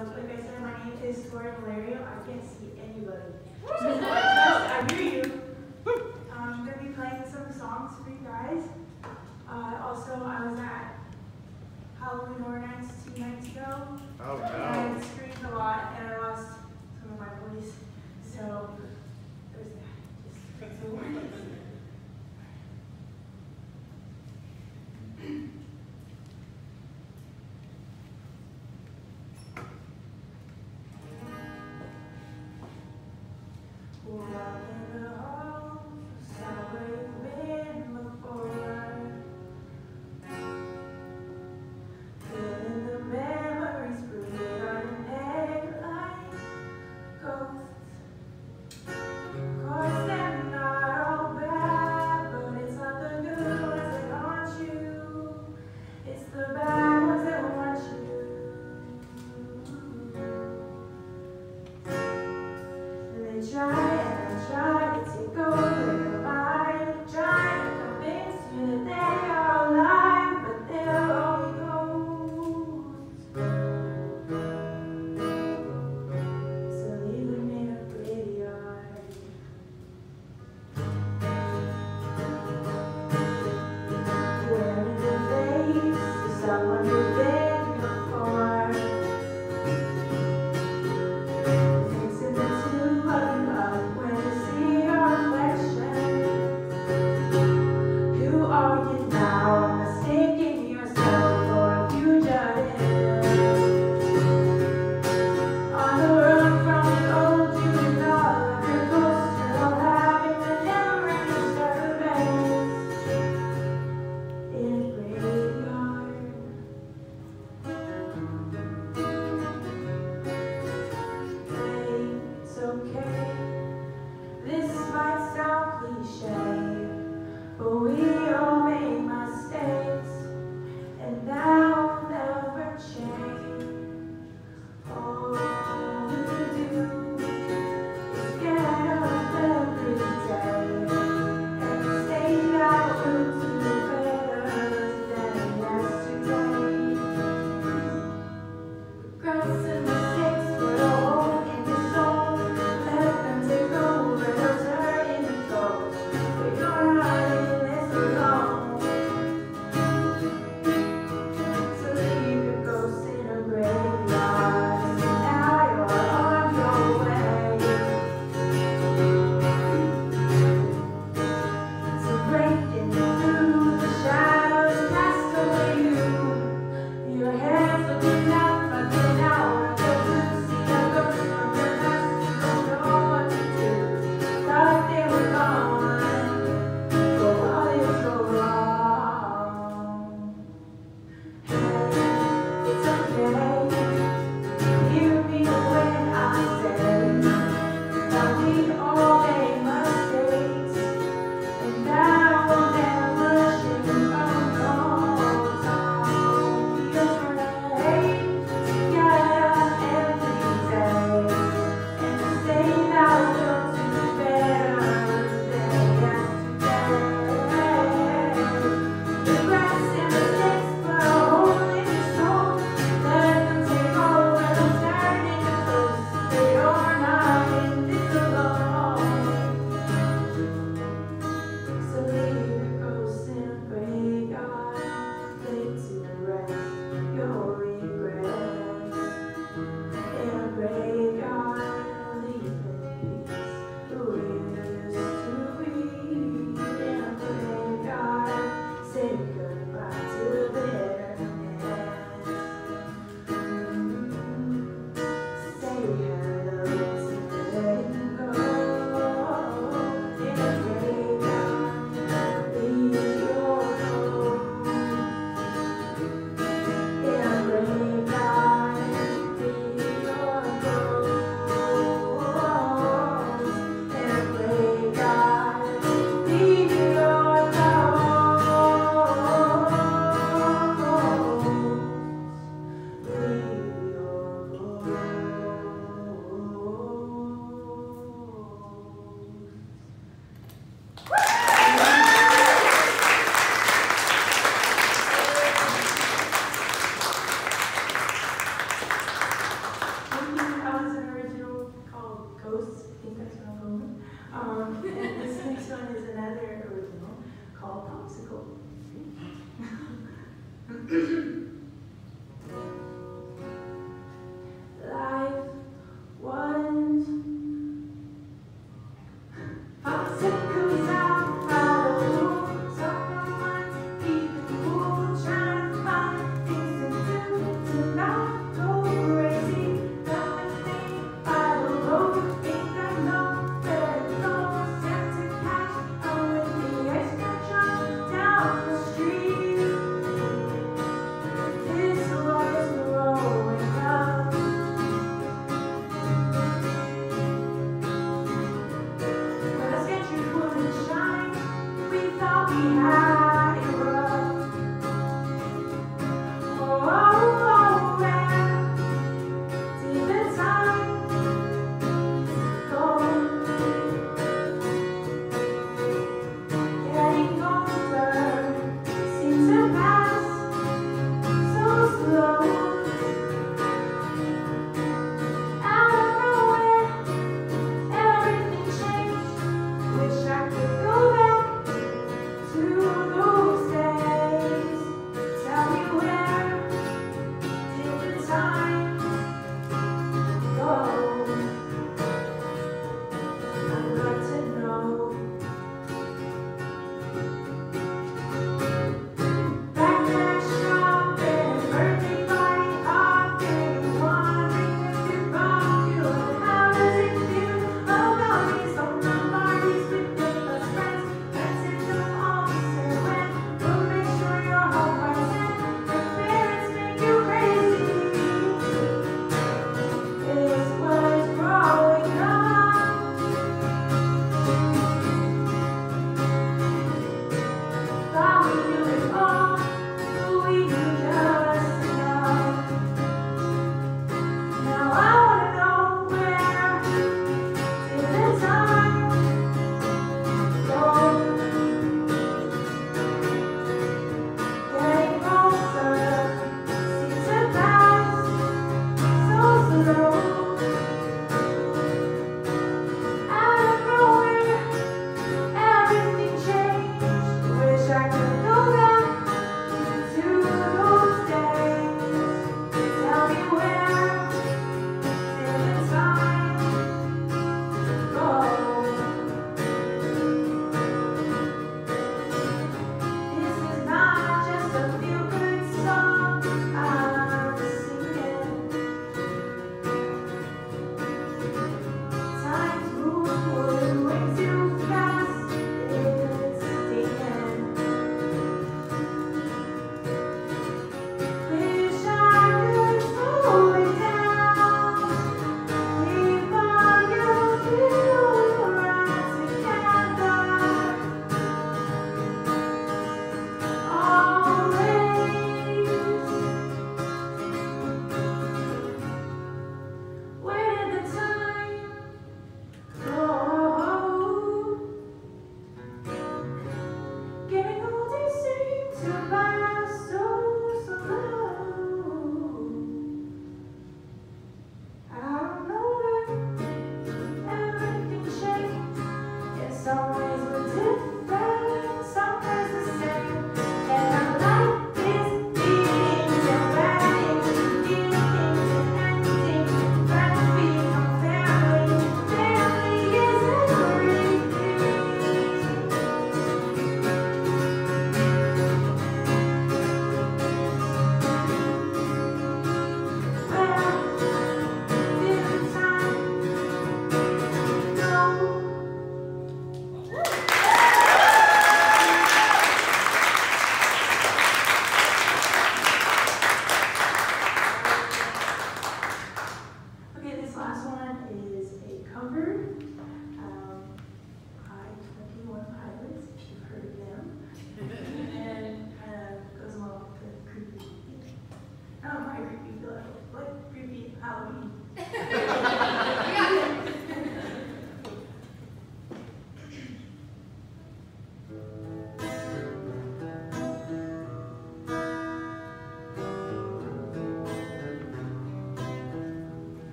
Like I said, my name is Tori Valerio. I can't see anybody. I hear you. Um, I'm going to be playing some songs for you guys. Uh, also, I was at Halloween Horror Nights two nights ago. Oh And. I screamed a lot and I lost some of my voice. So, there's that. Just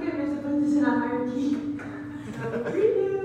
think I'm supposed to put this in a